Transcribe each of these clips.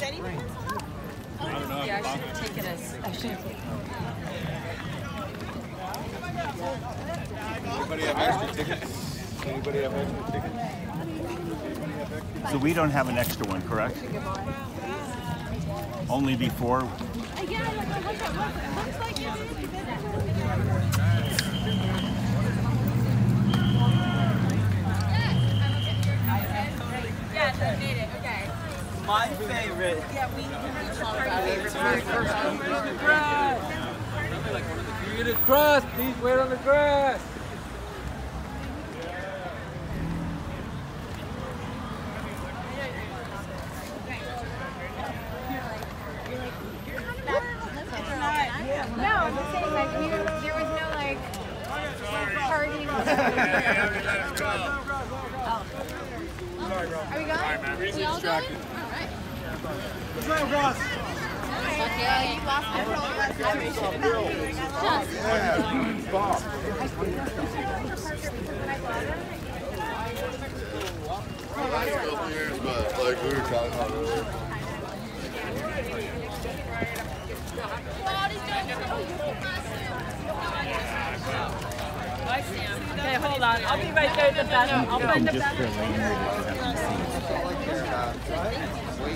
Yeah, I should have taken a. I should have. Anybody have extra tickets? Anybody have extra tickets? So we don't have an extra one, correct? Only before. My favorite. You get a crust, please wait on the grass. No, I'm just saying like we were, there was no like party. Are we going? We all going? Let's go, Ross. Yeah, you lost talking about earlier. Okay, hold on. I'll be right there at the banner. I'll find the lane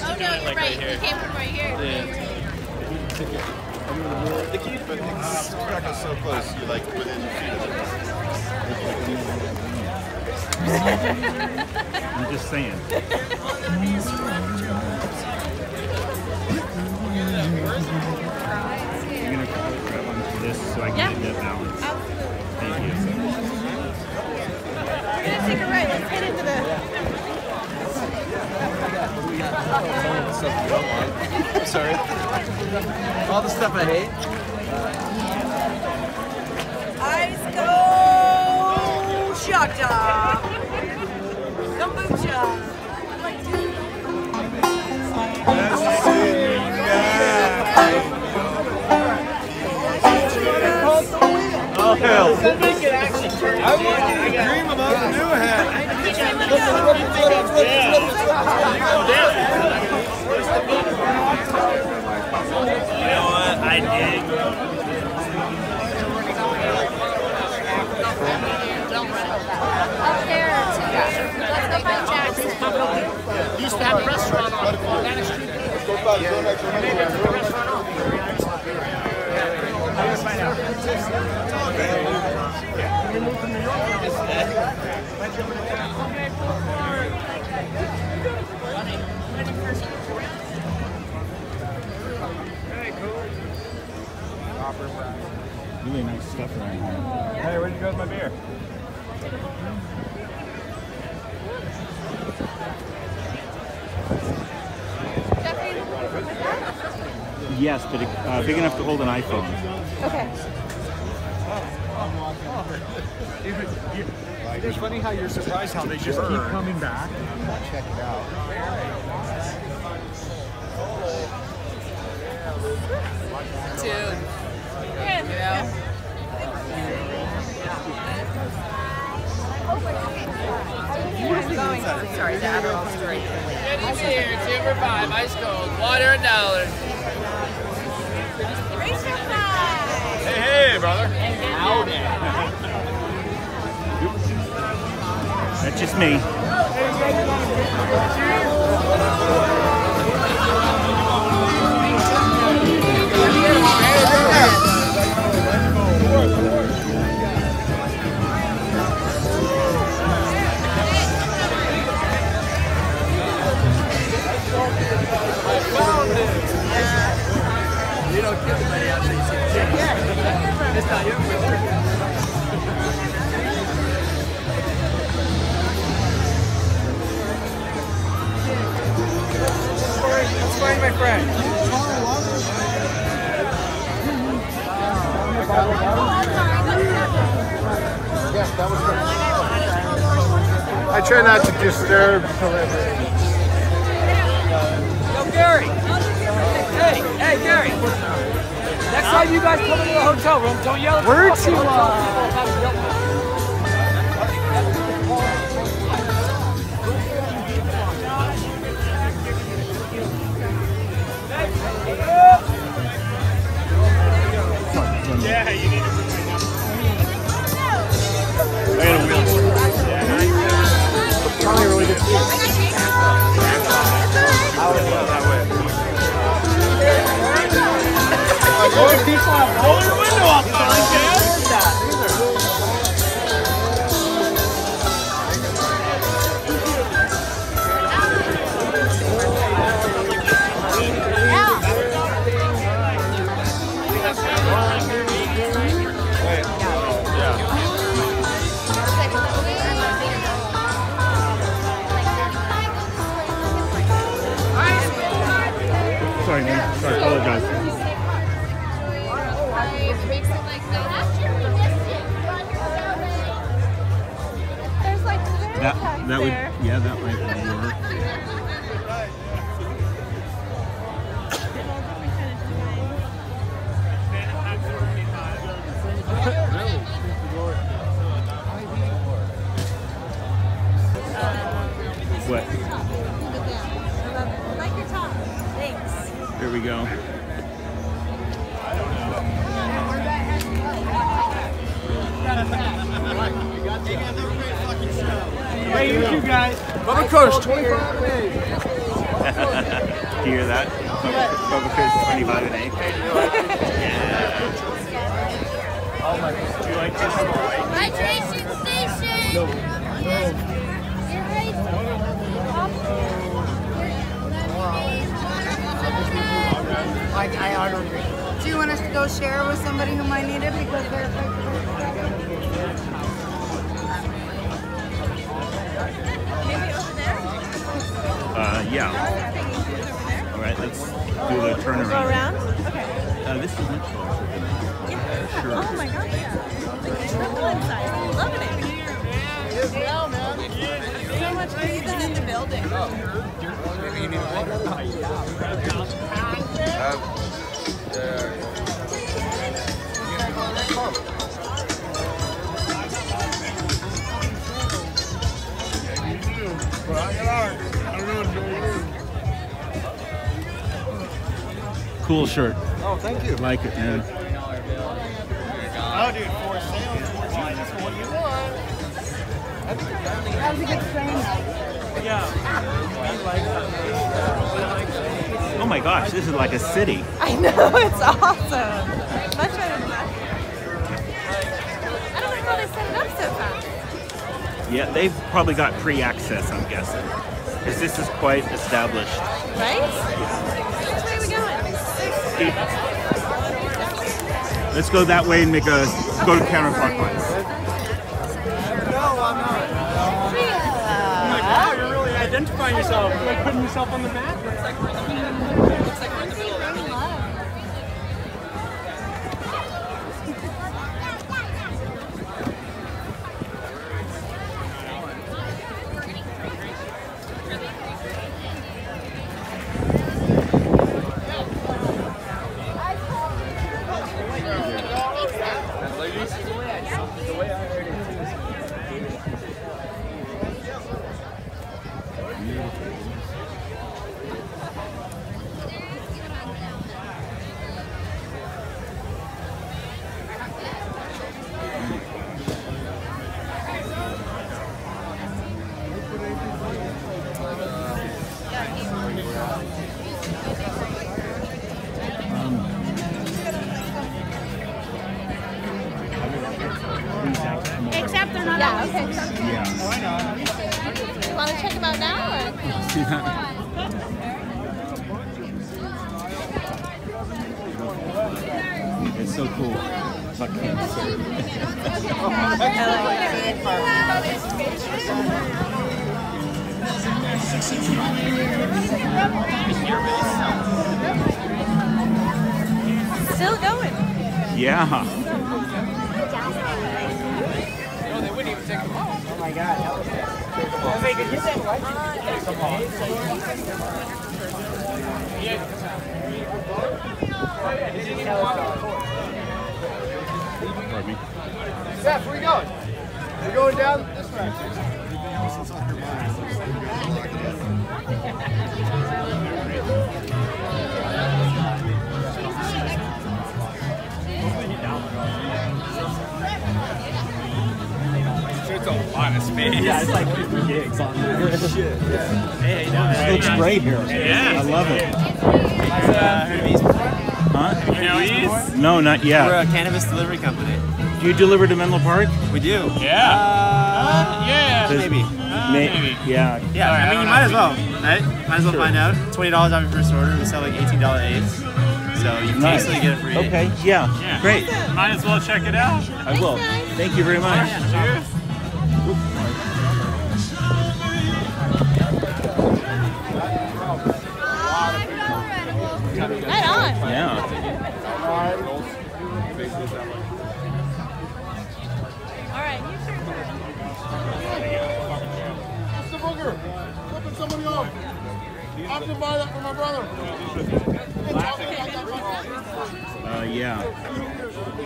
Oh no, you're right. We came from right here. The key, but it's not so close. You're like within feet of it. I'm just saying. You're gonna grab onto this so I can get that balance. Thank you. We're gonna take a right. Let's get into the. Sorry. All the stuff I hate. Ice go shaka. Kombucha. Oh hell! I want you to dream about the new hat. You know what? I dig. Up there too. Let's go find Jackson. Used to have a restaurant on Atlantic Street. Go back, go back to the Really nice stuff around here. Hey, where'd you go with my beer? Yes, but uh, big enough to hold an iPhone. Okay. It's funny how you're surprised how they just keep coming back. Check it out. Dude. Yeah. I'm the Adderall story. Eddie's two for five, ice cold, water a dollar. Hey, hey, brother. That's just me. That was. I try not to disturb. celebrities. Yo, Gary. Hey, hey, Gary. Next time you guys come into the hotel room, don't yell at the Where'd you, uh, people about yelling. Yeah, you need to Roll your window would yeah that might work. What? like your top. Thanks. Here we go. Hey, you two guys. Bubba Coach, 25 days. Do you hear that? Bubba Coach 25 and 8. Do you like this? Hydration station. You're right. Do you want us to go share with somebody who might need it because they're Maybe Uh, yeah. All right, let's do the turnaround. Go turnaround. around. Okay. Uh, this is much closer than this. Yeah. Sure. Oh my god. Yeah. Like triple inside. Loving it. So much breathing in the building. Cool shirt. Oh, thank you. Like it, man. Oh, dude, for sale, 14 is what you want. That was a good frame. Yeah. Oh my gosh, this is like a city. I know. It's awesome. Much better than that. I don't know how they set it up so fast. Yeah, they've probably got pre-access, I'm guessing. Because this is quite established. Right? Which Let's go that way and make a go to counterclockwise. Wow, you're really identifying yourself. You're like putting yourself on the map. the way I, Yeah. You want to check them out now? Or? See that? It's so cool. Fuck Still going. Yeah. Take them off. Oh my god. Hey, did you say what? Take them Pardon me. Seth, where you going? We're going down this direction. A lot of space. Yeah, it's like 50 gigs on there. Shit. Hey, how you doing? It looks great here. Yeah. I love it. Uh, heard of Eaze before? Huh? You know Eaze? No, not yet. We're a cannabis delivery company. Do you deliver to Menlo Park? We do. Yeah. Uh, yeah. Maybe. May- maybe. Yeah. Yeah, I mean, you might as well, right? Might as well find out. $20 off your first order. We sell like $18 eighths. So you can Nice. basically get it free. Okay. Yeah. Great. Might as well check it out. I will. Thank you very much. Cheers. I have to buy that for my brother. Uh, yeah.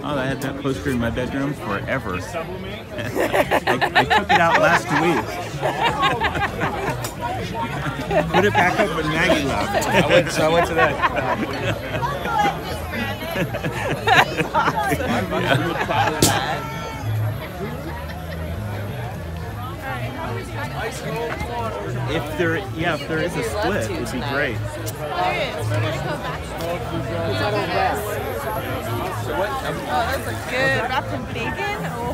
Oh, I had that poster in my bedroom forever. I, I took it out last week. Put it back up, but Maggie left. I went, so I went to that. If there, yeah, if there is a split, it'd be great. There is. We're gonna go back. Oh, those look good. Wrapped in bacon. Oh.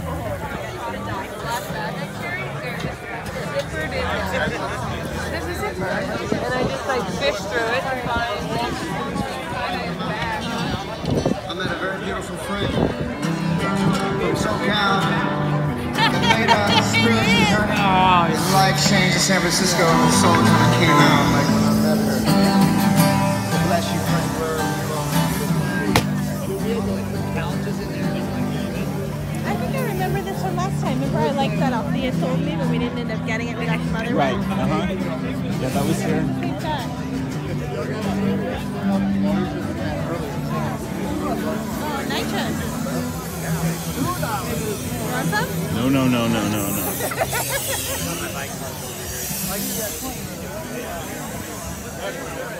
This is it. And I just like fish through it and find. I met a very beautiful friend from SoCal. Made a with. His life changed in San Francisco and his soul kind of came out like last time. Remember I liked that Althea told me, but we didn't end up getting it. We got some other Right. Uh huh. Yeah, that was here. Oh, nitrous. Want some? No, no, no, no, no, no.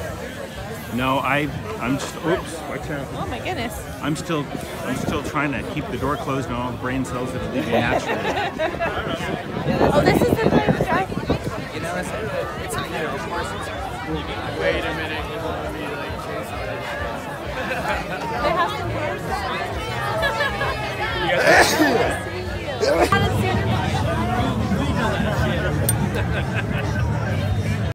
No, I, I'm just. Oops, watch out. Oh my goodness. I'm still, I'm still trying to keep the door closed and all the brain cells that are leaving naturally. Oh, this is the time to drive. You know, it's, it's you know, of course, it's, wait a minute, you want to be like chasing They have some beers. You Haven't seen them.